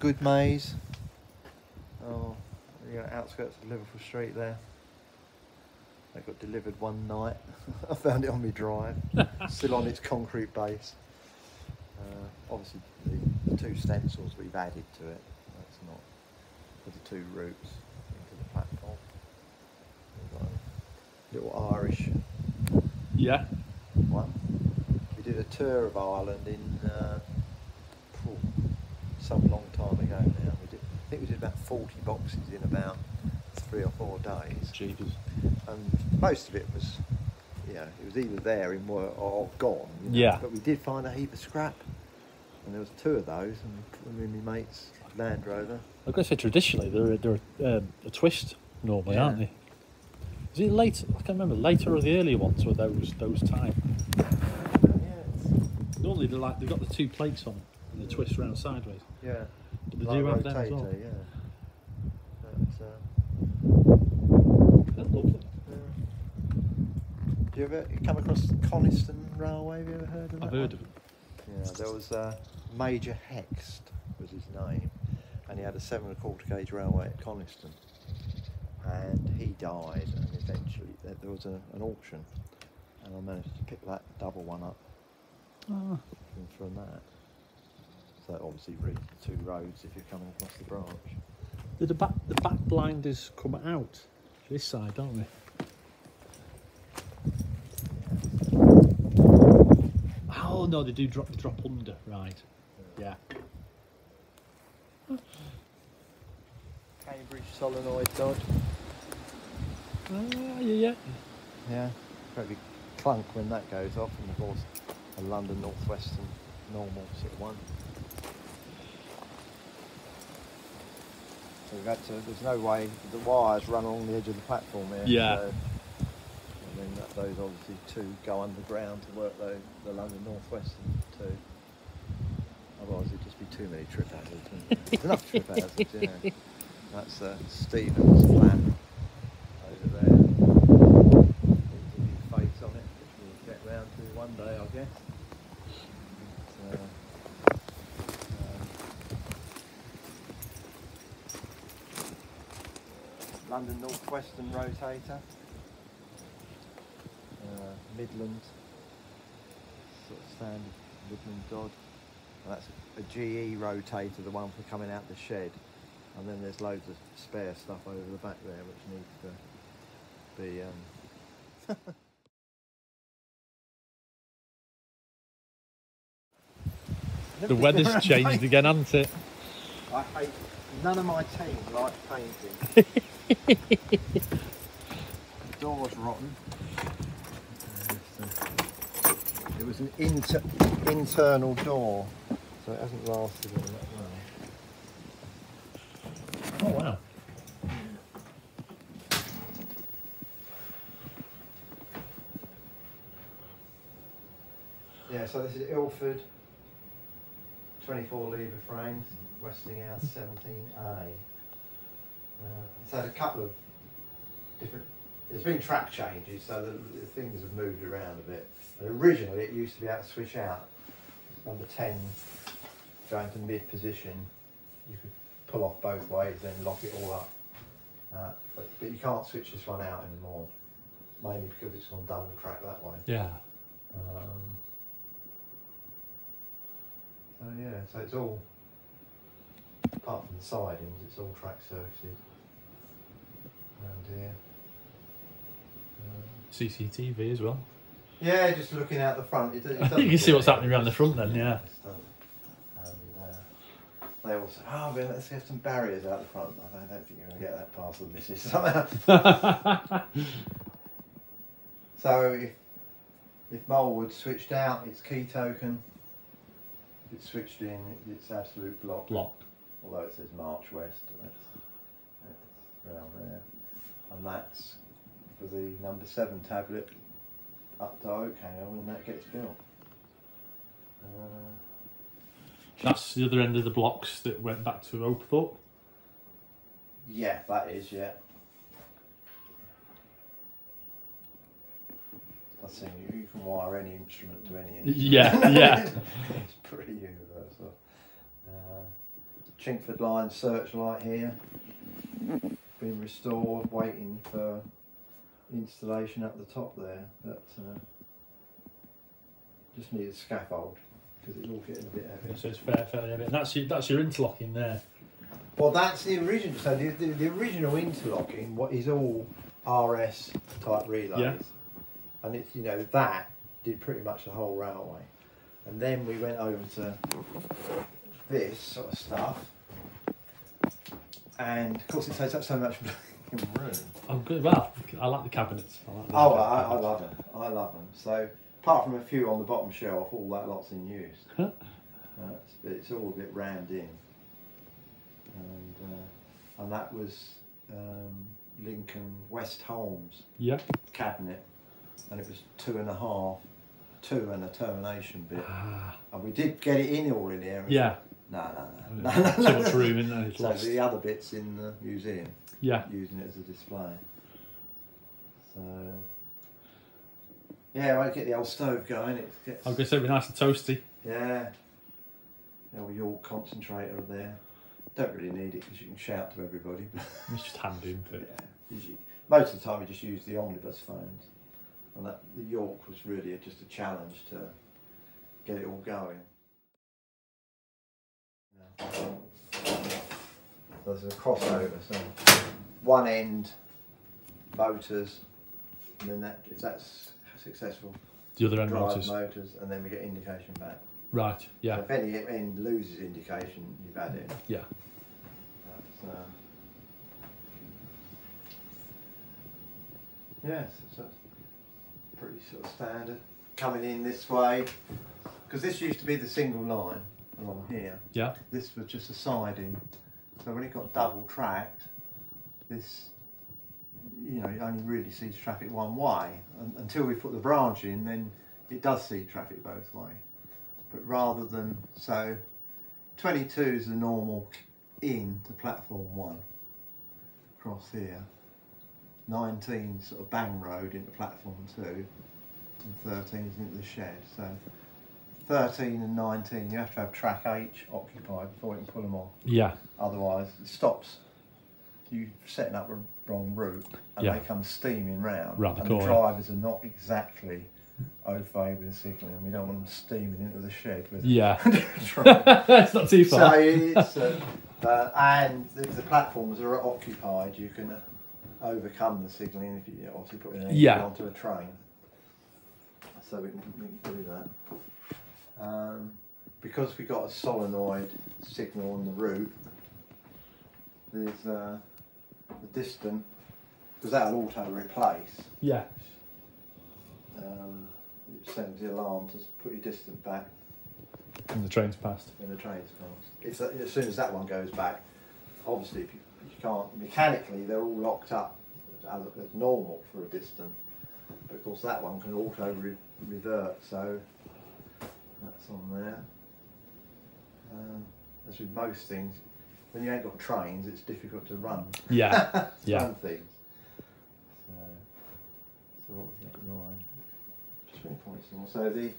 Good Maze. Oh, you know, outskirts of Liverpool Street there. They got delivered one night. I found it on my drive, still on its concrete base. Uh, obviously, the, the two stencils we've added to it. That's not for the two routes into the platform. We've got a Little Irish Yeah. one. We did a tour of Ireland in uh, some long time ago now. We did, I think we did about 40 boxes in about three or four days. Jeepers. And most of it was, you know, it was either there in work or gone. you know, Yeah. But we did find a heap of scrap. And there was two of those, and me and my mate's Land Rover. I've got to say, traditionally, they're, a- they're um, a twist normally, Yeah. aren't they? Is it later? I can't remember. Later or the earlier ones were those those type. Normally, they're like they've got the two plates on they twist round sideways. Yeah. But they Like do have them as well. yeah. But, uh, lovely. Do you ever come across Coniston Railway? Have you ever heard of that? I've one? heard of it. Yeah, there was uh, Major Hext was his name, and he had a seven and a quarter gauge railway at Coniston, and he died, and eventually there, there was a, an auction, and I managed to pick that double one up Ah, from that. So that obviously reads the two roads if you're coming across the branch. Did the back the back blinders come out this side, don't they? Oh no, they do drop drop under, right? Yeah. Cambridge solenoid Dodge. Ah, yeah, yeah. Yeah, probably clunk when that goes off, and of course a London Northwestern normal sort of one. So we've had to, there's no way, the wires run along the edge of the platform here. Yeah. So, and then that, those obviously two go underground to work the, the London Northwestern too. Otherwise it'd just be too many trip hazards. Enough trip hazards, yeah. That's uh, Stevens flat over there. Needs a new face on it, which we'll get round to one day, I guess. But, uh, um, London Northwestern rotator. Uh, Midland, sort of standard Midland Dodge. And that's a, GE rotator, the one for coming out the shed. And then there's loads of spare stuff over the back there which needs to be um, The weather's changed again, hasn't it? I hate none of my team like painting. the door's rotten. It was an inter- internal door, so it hasn't lasted all that well. Oh wow. Yeah, so this is Ilford, 24 lever frames, Westinghouse 17A. Uh, it's had a couple of different, there's been track changes, so the, the things have moved around a bit. And originally it used to be able to switch out number 10 going to mid position. You could pull off both ways, then lock it all up. Uh, but, but you can't switch this one out anymore, mainly because it's on double track that way. Yeah. Um, so yeah, so it's all apart from the sidings, it's all track surfaces around here. Um, CCTV as well. yeah, just looking out the front, it, it You can see what's happening around the front then, yeah. And uh, they all say, "Oh, well, let's have some barriers out the front." I don't, think you're going to get that past the missus somehow. So if if Molewood switched out its key token, if it's switched in, it's absolute block. Block. Although it says March West, that's, that's around there, and that's for the number seven tablet up to Oakham when that gets built. Uh, That's the other end of the blocks that went back to Oakthorpe. yeah, that is yeah. That's saying you can wire any instrument to any instrument. Yeah, yeah. it's pretty universal. Uh, Chingford Line searchlight here. Been restored, waiting for installation up the top there. But uh, just need a scaffold because it's all getting a bit heavy. So it's fair, fairly heavy. And that's your, that's your interlocking there. Well, that's the original. So the, the, the original interlocking, what is all RS type relays, Yeah. and it's you know that did pretty much the whole railway, and then we went over to this sort of stuff, and of course it takes up so much room. I'm good. Well, I like the cabinets. I like the Oh, I, I love them. I love them. So apart from a few on the bottom shelf, all that lot's in use. Uh, it's, it's all a bit rammed in, and uh, and that was um, Lincoln West Holmes Yeah. cabinet, and it was two and a half, two and a termination bit, Ah, and we did get it in all in here. yeah. No, no, no, no, no, Too no. much room in there. So the other bits in the museum, Yeah. using it as a display. So yeah, I won't get the old stove going. It gets I was going to say it'll be nice and toasty. yeah. The old York concentrator there. Don't really need it because you can shout to everybody. It's just handy, isn't yeah, it? usually- most of the time we just use the omnibus phones, and that the York was really just a challenge to get it all going. Yeah. There's a crossover, so one end motors, and then that if that's successful, The other end motors. motors, and then we get indication back. Right. So Yeah. if any end loses indication, you've had it. Yeah. That's, um, yes, so it's pretty sort of standard. Coming in this way, because this used to be the single line along here. Yeah. This was just a siding. So when it got double tracked, this, you know, it only really sees traffic one way. Un until we put the branch in, then it does see traffic both way. But rather than, so 22 is the normal in to platform one across here. 19 sort of bang road into platform two, and 13 is into the shed. So 13 and 19, you have to have track H occupied before you can pull them on. Yeah. Otherwise, it stops. You setting up a wrong route, and Yeah. they come steaming round. And the drivers are not exactly au fait with the signalling. We don't want them steaming into the shed with Yeah. It's not too so far. it's uh, uh, and if the platforms are occupied, you can uh, overcome the signalling if you obviously put an engine Yeah. onto a train. So we can, we can do that. Um, because we got a solenoid signal on the route, there's uh, the distant because that'll auto replace. Yeah. Um, it sends the alarm to put your distant back And the train's passed. when the train's passed. If that, as soon as that one goes back, obviously if you, you can't mechanically they're all locked up as, as normal for a distant, but of course that one can auto re- revert. So that's on there. Um, as with most things, when you ain't got trains, it's difficult to run. Yeah. Yeah. Run things. So, so what was that nine? Three points more. So the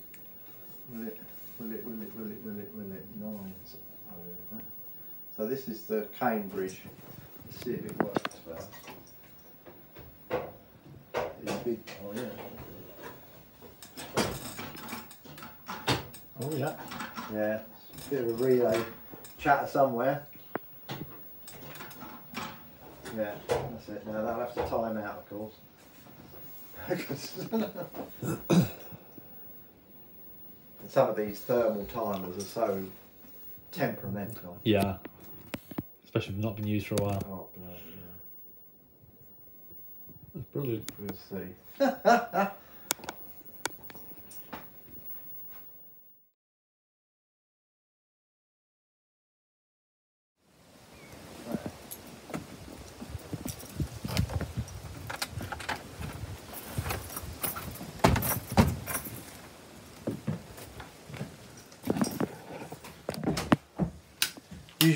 will it will it will it will it will it will it nine over. So this is the Cambridge. Let's see if it works first. It's big. Oh yeah. Oh yeah. Yeah. It's a bit of a relay chatter somewhere. Yeah, that's it. Now they'll have to time out, of course. Some of these thermal timers are so temperamental. Yeah. Especially if they've not been used for a while. Oh, bloody That's brilliant. We'll see.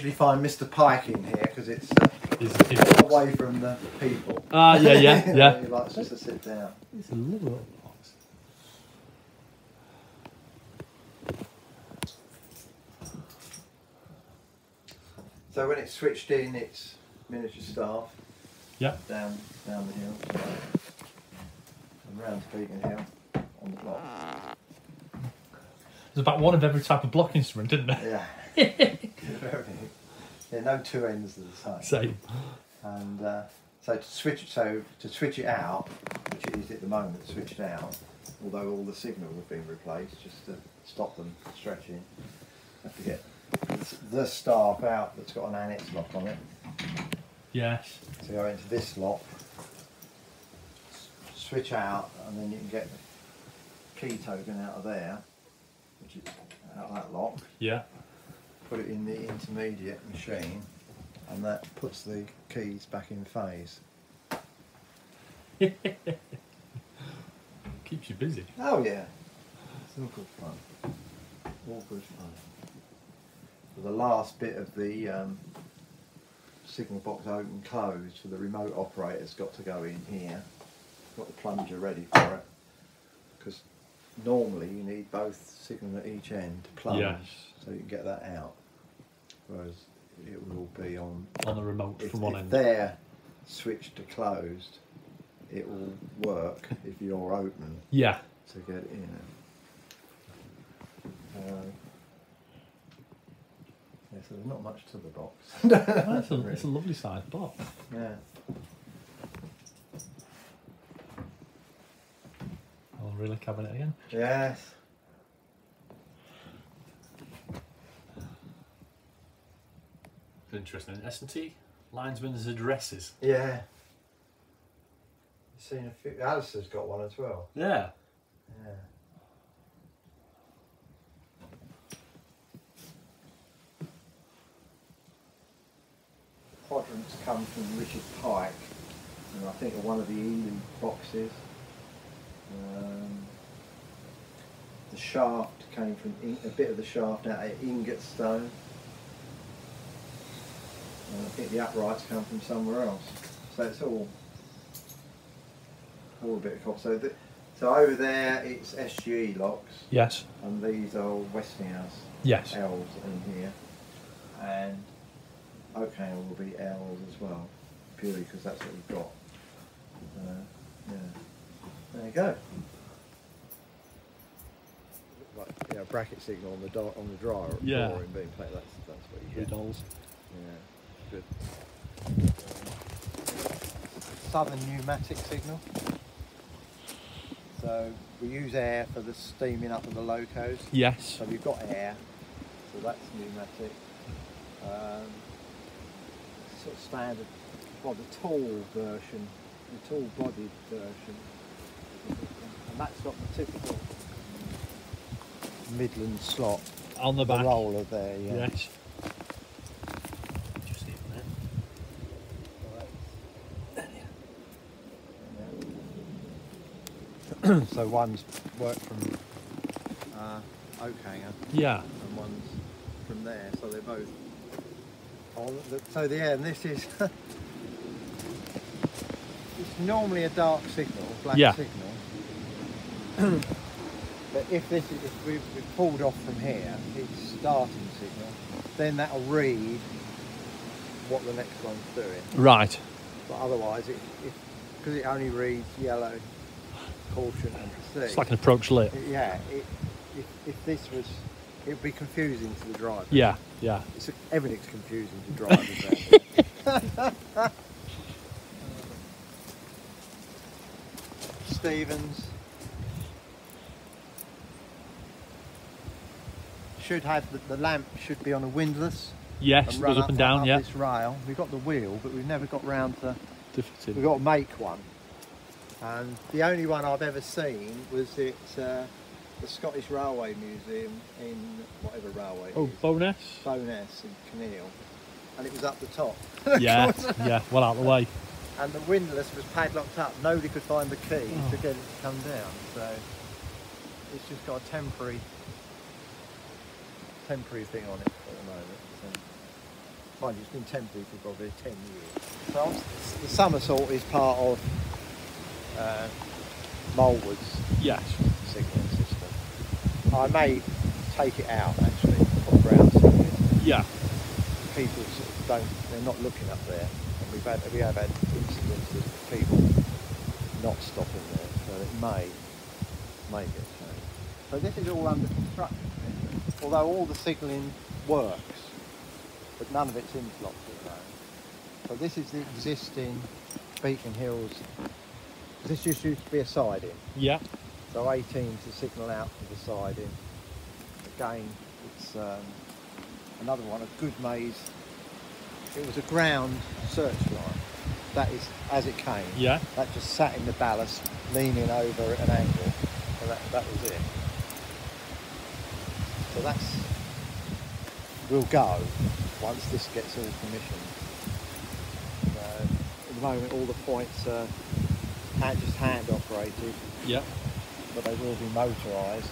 Usually find Mr. Pike in here because it's uh, Is, is, away from the people. Ah, yeah, yeah, yeah. he likes just to sit down. It's a little box. So when it's switched in, it's miniature staff Yeah. down down the hill and round to Beacon Hill on the block. There's about one of every type of block instrument, didn't there? Yeah. Yeah, no two ends are the same. Same. And uh, so to switch so to switch it out, which it is at the moment switched out, although all the signal have been replaced just to stop them stretching. Have to get the staff out that's got an annex lock on it. Yes. So go into this lock, switch out, and then you can get the key token out of there, which is out of that lock. Yeah. Put it in the intermediate machine, and that puts the keys back in phase. Keeps you busy. Oh yeah, it's all good fun. All good fun. The last bit of the um, signal box open closed for the remote operator's got to go in here. Got the plunger ready for it normally you need both signal at each end to plunge, Yes. so you can get that out. Whereas it will be on On the remote if, from one if end. they're switched to closed, it will work if you're open Yeah. to get in. Uh, yeah, so there's not much to the box. It's, a, it's a lovely sized box. yeah. I'll really cabinet again. Yes. Interesting. S&T linesman's addresses. Yeah. You've seen a few. Alistair's got one as well. Yeah. Yeah. Quadrants come from Richard Pike, and I think are one of the Ely boxes. Um, the shaft came from In- a bit of the shaft out at Ingatstone. And I think the uprights come from somewhere else. So it's all all a bit of copper. So, th- so over there it's SGE locks, Yes. and these are Westinghouse Yes. L's in here, and Oakhanger will be L's as well, purely because that's what we've got. Uh, yeah, there you go. Like, you know, bracket signal on the do- on the dryer Yeah. drawing being played. That's that's what you Three get. dolls. Yeah, good. Southern pneumatic signal. So we use air for the steaming up of the locos. Yes. So we've got air, so that's pneumatic. Um, sort of standard, well the tall version, the tall bodied version. That's got the typical Midland slot, On the the roller there, yeah. Yes. Just even there. so one's worked from uh, Oakhanger Yeah. and one's from there, so they're both on. The, so the, yeah, and this is it's normally a dark signal, black Yeah. signal. but if this is if we've, we've pulled off from here, it's starting signal, then that'll read what the next one's doing. Right. But otherwise, it because it only reads yellow, caution, and proceed. It's like an approach lit. It- yeah, it, if, if this was, it would be confusing to the driver. Yeah. Yeah. It's, everything's confusing to drivers. Stevens should have the, the lamp should be on a windlass Yes. It goes up and down. up Yeah. this rail. We've got the wheel, but we've never got round to. We've got to make one. And the only one I've ever seen was at uh, the Scottish Railway Museum in whatever railway. Oh. Bo'ness. Bo'ness in Kinneil. And it was up the top. Yeah. yeah. Well out of the way. And the windlass was padlocked up. Nobody could find the key Oh. to get it to come down. So it's just got a temporary temporary thing on it at the moment. So, mind you, it's been temporary for probably 10 years. So the somersault is part of uh, Molewood's Yes. signalling system. I may take it out actually for ground signalling Yeah. people sort of don't, they're not looking up there. And we've had, we have had incidents of people not stopping there, so it may, may get changed. So this is all under construction, although all the signalling works, but none of it's interlocked at the moment. So this is the existing Beacon Hills. This just used to be a siding. Yeah. So 18 to signal out to the siding. Again, it's um, another one, a good maze. It was a ground searchlight. That is as it came. Yeah. That just sat in the ballast, leaning over at an angle. So that, that was it. So that's will go once this gets all commissioned. So at the moment, all the points are hand, just hand operated Yeah. but they will be motorised.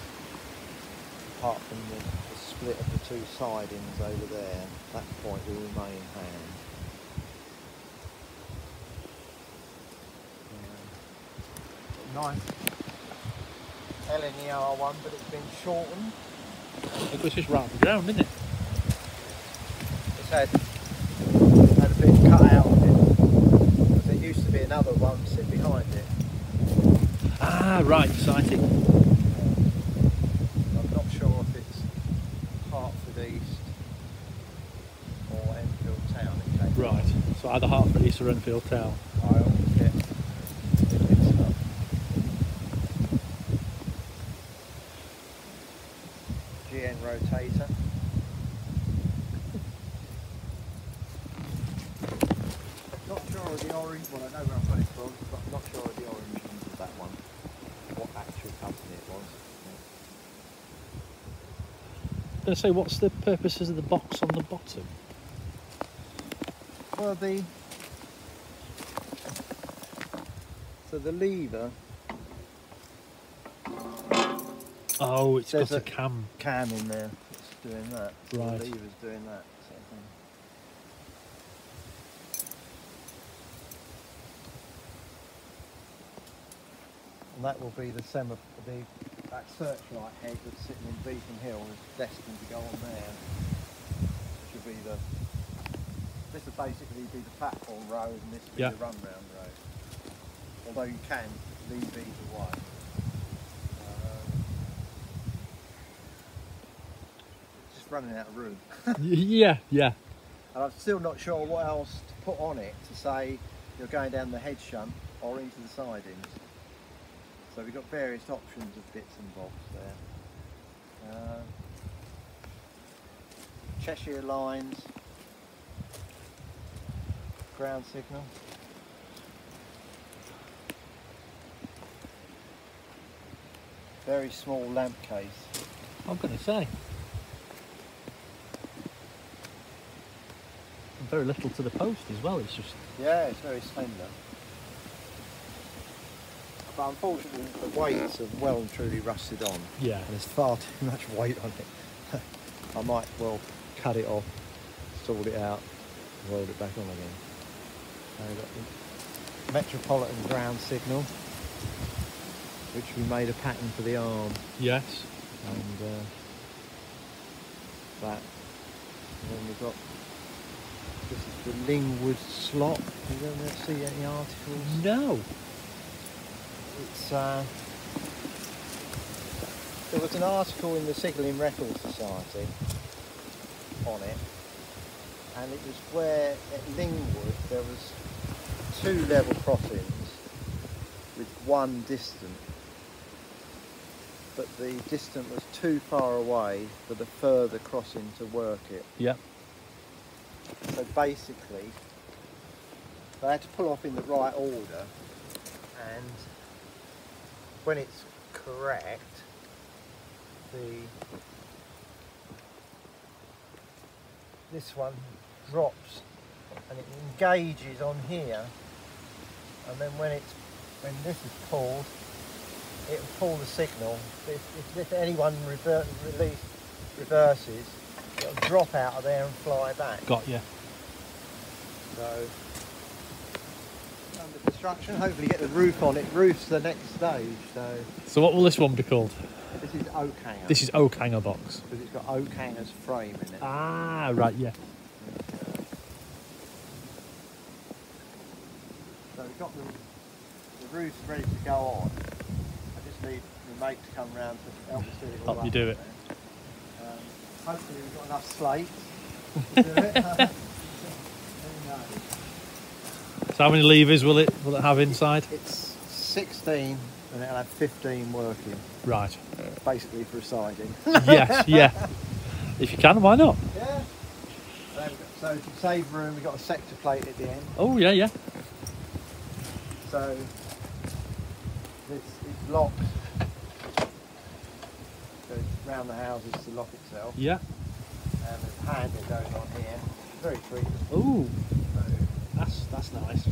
Apart from the, the split of the two sidings over there, that point will remain hand. Nice LNER one, but it's been shortened. It was just round the ground, didn't it? It's had had a bit cut out of it. 'Cause there used to be another one sit behind it. Ah, right, exciting. I'm not sure if it's Hertford East or Enfield Town. Right. So either Hertford East or Enfield Town. I always get it mixed up. GN rotator. Not sure of the orange, well I know where I've got it from, but I'm not sure of the origins of that one. What actual company it was. I'm going to say, what's the purposes of the box on the bottom? Well, the so the lever Oh, it's There's got a, a- cam. cam in there that's doing that. So Right. The lever's doing that sort of thing. And that will be the semi the that searchlight head that's sitting in Beacon Hill is destined to go on there. Which will be the this will basically be the platform road and this will Yeah. be the run round road. Although you can leave either way. Um, just running out of room. Yeah, yeah. And I'm still not sure what else to put on it to say you're going down the head shunt or into the sidings. So we've got various options of bits and bobs there. Uh, Cheshire lines, ground signal. Very small lamp case. I'm going to say. Very little to the post as well. It's just Yeah, it's very slender. But unfortunately, the weights have well and truly rusted on, yeah. and there's far too much weight on it. I might well cut it off, sort it out, and weld it back on again. So we've got the Metropolitan ground signal, which we made a pattern for the arm, Yes. and uh, that. And then we've got this is the Lingwood slot. You don't see any articles? No. It's uh, there was an article in the Signalling Record Society on it, and it was where at Lingwood there was two level crossings with one distant, but the distant was too far away for the further crossing to work it. Yeah. So basically, they had to pull off in the right order, and when it's correct, the this one drops and it engages on here, and then when it's when this is pulled, it will pull the signal. If, if, if anyone rever- release, reverses, it'll drop out of there and fly back. Got you. So under construction. Hopefully get the roof on it. Roof's the next stage, so... So what will this one be called? This is Oakhanger. This is Oakhanger box. Because it's got Oakhanger's frame in it. Ah, right, yeah. So we've got the, the roof's ready to go on. I just need the mate to come round to help us do it Help you do it. Um, hopefully we've got enough slate to do it. So how many levers will it will it have inside? It's 16 and it'll have 15 working, Right. basically for siding. yes. Yeah. If you can, why not? Yeah. So, so to save room, we've got a sector plate at the end. Oh yeah, yeah. So this is locked. So round the houses to lock itself. Yeah. And there's a handle going on here. Very tricky. Oh, So, that's that's nice.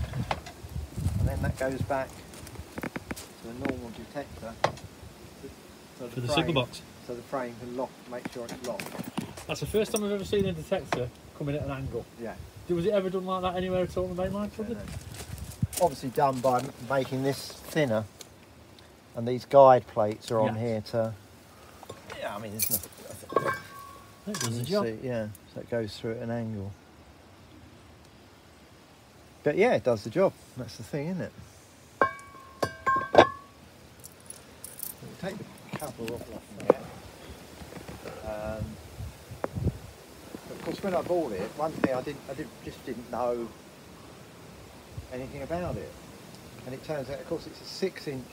and then that goes back to a normal detector. So For the frame- signal box. So the frame can lock, make sure it's locked. That's the first time I've ever seen a detector coming at an angle. Yeah. Was it ever done like that anywhere at all in the main line? Yeah, no. Obviously done by making this thinner, and these guide plates are on Yeah. here to. Yeah, I mean, it's not. It does the job. see, yeah, so it goes through at an angle. But yeah, it does the job. That's the thing, isn't it? We'll take the cover off like that. Um, of course, when I bought it, one thing I didn't, I didn't, just didn't know anything about it, and it turns out, of course, it's a six-inch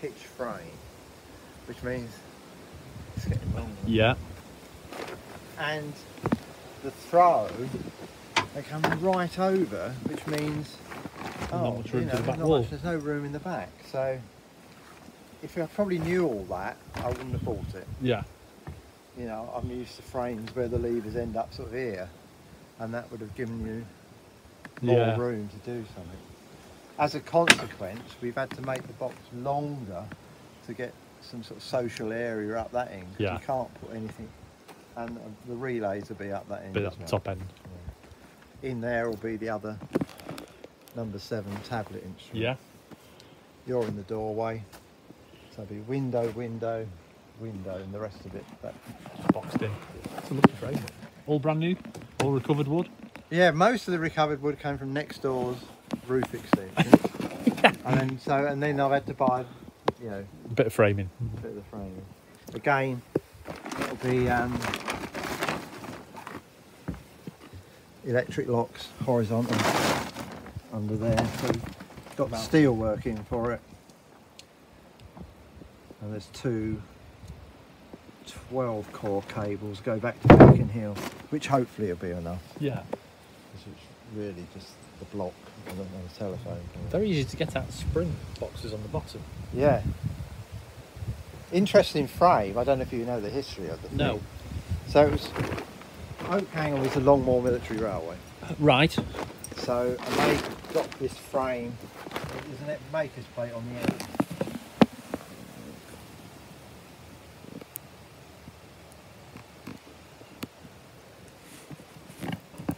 pitch frame, which means it's getting longer Yeah. and the throw they come right over, which means oh, you the know, not wall. much- there's no room in the back. So if I probably knew all that, I wouldn't have bought it. Yeah. You know, I'm used to frames where the levers end up sort of here, and that would have given you more Yeah. room to do something. As a consequence, we've had to make the box longer to get some sort of social area up that end. Yeah. You can't put anything, and the relays will be up that end. At the well. top end. In there will be the other number seven tablet instrument. Yeah. You're in the doorway. So it'll be window, window, window, and the rest of it. That. Boxed in. It's a lovely frame. All brand new. All recovered wood. Yeah, most of the recovered wood came from next door's roof extension. and then so and then I've had to buy, you know, A bit of framing. a bit of the framing. Again, it'll be um, electric locks horizontal under there. So got steel working for it. And there's two 12 core cables go back to Beacon Hill, which hopefully will be enough. Yeah. Because it's really just the block and the, the telephone. Very easy to get out spring boxes on the bottom. Yeah. Interesting frame. I don't know if you know the history of the thing. No. So it was Oakhanger was the Longmoor Military Railway. Right. So and they got this frame. There's a maker's plate on the end.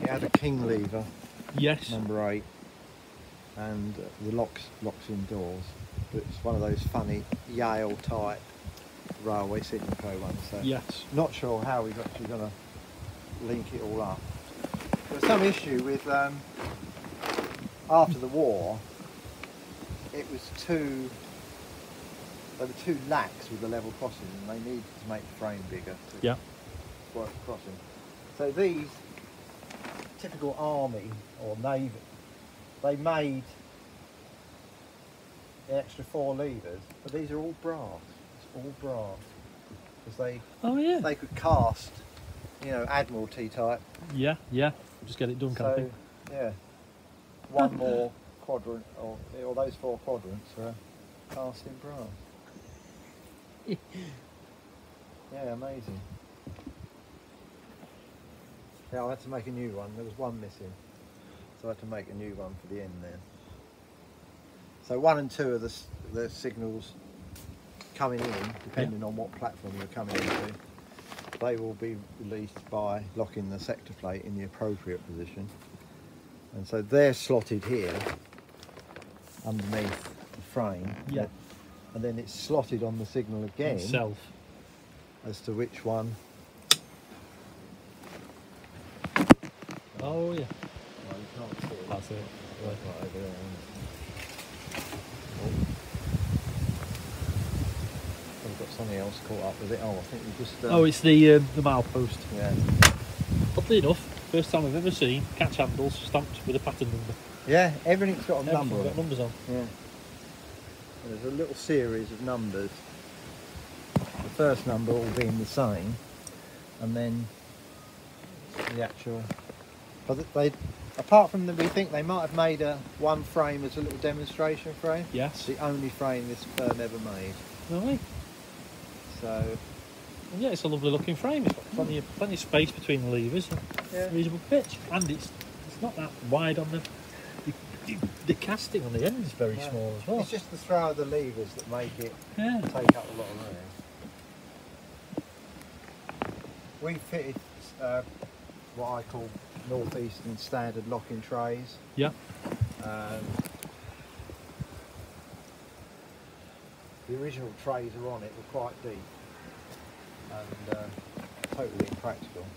It had a king lever, Yes. number eight, and uh, the locks locks indoors. But it's one of those funny Yale type railway signal co ones. So Yes. not sure how we're actually going to link it all up. There was some issue with um, after the war. It was too. They were too lax with the level crossing, and they needed to make the frame bigger to Yeah. work crossing. So these typical army or navy, they made the extra four levers, but these are all brass. It's all brass because they Oh yeah. they could cast, you know, Admiralty type. yeah. Yeah. Just get it done, kind of So, thing. yeah, one more quadrant, or, or those four quadrants were cast in brass. yeah, amazing. Yeah, I had to make a new one. There was one missing, so I had to make a new one for the end there. So one and two are the the signals coming in, depending on what platform you're coming into, they will be released by locking the sector plate in the appropriate position. And so they're slotted here underneath the frame. Yeah. And then it's slotted on the signal again Itself. as to which one. Oh yeah. Well, you can't see it. That's it. Right over there, isn't it? I've got something else caught up with it. Oh, I think we just. Um, Oh, it's the um, the milepost. yeah. Oddly enough, first time I've ever seen catch handles stamped with a pattern number. Yeah, everything's got a number. Everything's on got numbers on. Yeah. And There's a little series of numbers. The first number all being the same, and then the actual. But they, apart from that, we think they might have made a one frame as a little demonstration frame. It's Yes. the only frame this firm ever made. Really? So And yeah, it's a lovely looking frame. It's got plenty of plenty of space between the levers. Yeah, reasonable pitch, and it's it's not that wide on the the, the, the casting on the end is very Yeah. small as well. it's just the throw of the levers that make it yeah. take up a lot of room. We fitted uh, what I call northeastern standard locking trays. Yeah. Um, the original trays are on it were quite deep and uh, totally impractical.